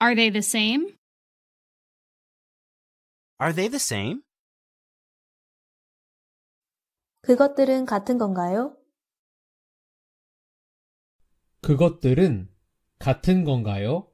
Are they the same? Are they the same? 그것들은 같은 건가요? 그것들은 같은 건가요?